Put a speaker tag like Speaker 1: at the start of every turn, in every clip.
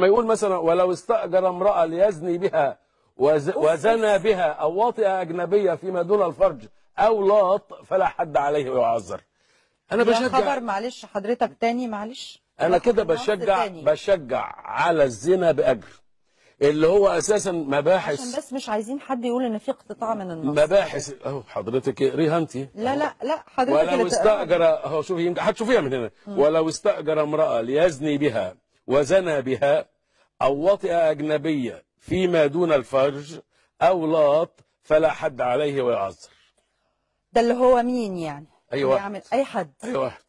Speaker 1: ما يقول مثلا ولو استأجر امرأة ليزني بها وز... وزنى بها أو وطئ أجنبية فيما دون الفرج أو لاط فلا حد عليه ويعذر. أنا بشجع
Speaker 2: خبر معلش حضرتك تاني معلش.
Speaker 1: أنا كده بشجع. بشجع على الزنا بأجر. اللي هو أساسا
Speaker 2: عشان
Speaker 1: مباحث
Speaker 2: بس مش عايزين حد يقول إن في اقتطاع من النص.
Speaker 1: مباحث أهو حضرتك اقريها أنت.
Speaker 2: لا لا لا حضرتك
Speaker 1: ولو. استأجر أهو شوفي يمكن هتشوفيها من هنا. ولو استأجر امرأة ليزني بها وزنى بها أو وطئ أجنبية فيما دون الفرج أو لاط فلا حد عليه ويعذر.
Speaker 2: ده اللي هو مين يعني؟
Speaker 1: أي واحد.
Speaker 2: يعمل أي حد.
Speaker 1: أي واحد.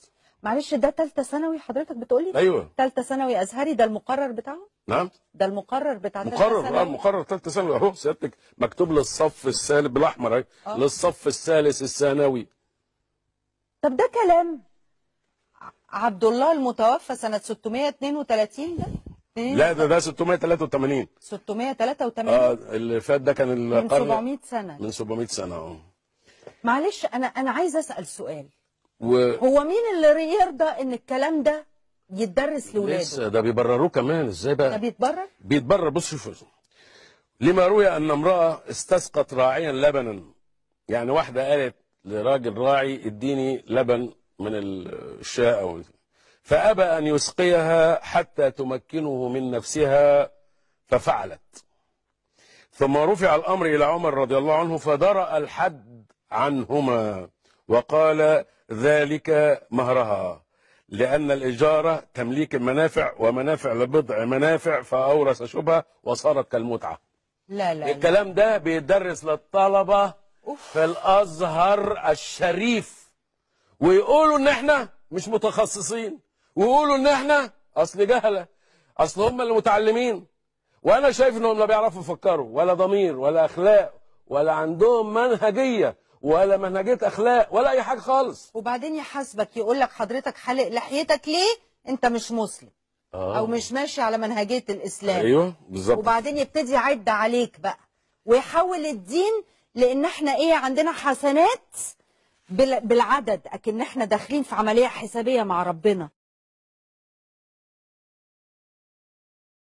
Speaker 2: معلش ده ثالثه ثانوي حضرتك بتقولي؟
Speaker 1: أيوه.
Speaker 2: ثالثه ثانوي أزهري ده المقرر بتاعه؟
Speaker 1: نعم.
Speaker 2: ده المقرر بتاع
Speaker 1: مقرر
Speaker 2: آه؟
Speaker 1: مقرر ثالثه ثانوي أهو. سيادتك مكتوب للصف الثالث بالأحمر أهي.
Speaker 2: آه.
Speaker 1: للصف الثالث الثانوي.
Speaker 2: طب ده كلام. عبد الله المتوفى سنة 632 ده؟
Speaker 1: لا ده ده 683
Speaker 2: 683
Speaker 1: آه اللي فات ده كان
Speaker 2: من
Speaker 1: القرن
Speaker 2: 700 سنة.
Speaker 1: من 700 سنة آه.
Speaker 2: معلش أنا أنا عايزة أسأل سؤال.
Speaker 1: و
Speaker 2: هو مين اللي يرضى إن الكلام ده يتدرس لولاده؟
Speaker 1: لسه ده بيبرروه كمان إزاي
Speaker 2: ده
Speaker 1: بقى
Speaker 2: بيتبرر؟
Speaker 1: بيتبرر. بص شوف لما روي أن امرأة استسقت راعيا لبنا يعني واحدة قالت لراجل راعي اديني لبن من الشاة أو فأبى أن يسقيها حتى تمكنه من نفسها ففعلت. ثم رفع الأمر إلى عمر رضي الله عنه فدرأ الحد عنهما وقال ذلك مهرها لأن الإجارة تمليك المنافع ومنافع لبضع منافع فأورث شبهة وصارت كالمتعة.
Speaker 2: لا لا, لا.
Speaker 1: الكلام ده بيدرس للطلبة في الأزهر الشريف. ويقولوا إن إحنا مش متخصصين. ويقولوا إن إحنا أصل جهلة. أصل هم اللي متعلمين. وأنا شايف إنهم لا بيعرفوا يفكروا ولا ضمير ولا أخلاق ولا عندهم منهجية ولا منهجية أخلاق ولا أي حاجة خالص.
Speaker 2: وبعدين يحاسبك يقول لك حضرتك حلق لحيتك ليه؟ أنت مش مسلم. أو مش ماشي على منهجية الإسلام.
Speaker 1: أيوه بالظبط.
Speaker 2: وبعدين يبتدي يعد عليك بقى. ويحول الدين لإن إحنا إيه عندنا حسنات بالعدد أكن إحنا داخلين في عملية حسابية مع ربنا.